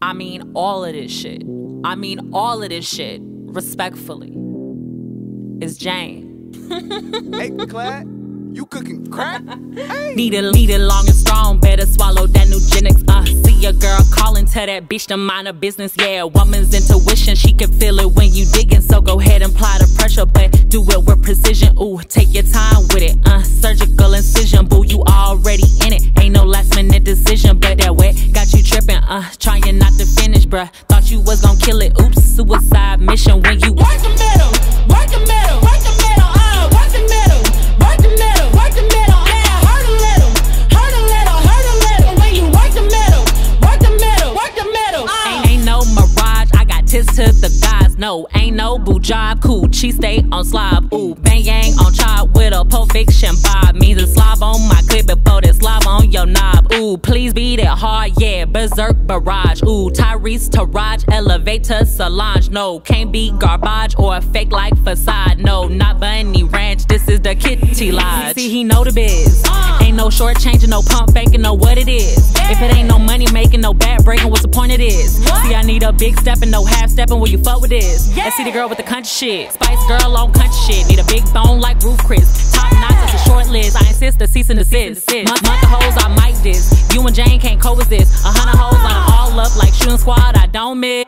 I mean all of this shit. I mean all of this shit. Respectfully. It's Jane. hey, Klad. You cooking crack? Hey. Need it, need it long and strong. Better swallow that Nugenix. Uh, see a girl calling, tell that bitch to mind her business. Yeah, woman's intuition, she can feel it when you digging. So go ahead and apply the pressure, but do it with precision. Ooh, take your time with it. Uh, surgical incision, boo, you already in it. Ain't no last minute decision, but that wet got you tripping. Uh, trying not to bruh. Thought you was gonna kill it. Oops, suicide mission when you work the middle, work the middle, work the middle, uh, work the middle, work the middle. Work the middle, hurt a little, hurt a little, hurt a little. When you work the middle, work the middle, work the middle Ain't no mirage, I got tits to the guys. No, ain't no boo job. Cool, she stay on slob. Ooh, bang yang on chop with a Pulp Fiction bob. Means a slob on hard, yeah. Berserk barrage. Ooh, Tyrese Taraj, elevator Solange. No, can't be garbage or a fake like facade. No, not Bunny Ranch. This is the Kitty Lodge. See, he know the biz. Uh. Ain't no short changing, no pump faking, know what it is. If it ain't no money making, no bad breaking, what's the point of this? See, I need a big step and no half step stepping where you fuck with this. Yeah. And see the girl with the country shit. Spice girl on country shit. Need a big bone like Ruth Chris. Top notch, it's a short list. I insist the cease and desist. Month, month of hoes, I might this. You and Jane can't coexist. A hundred hoes on all up like shooting squad, I don't miss.